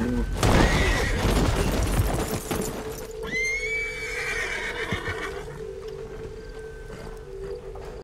Deus.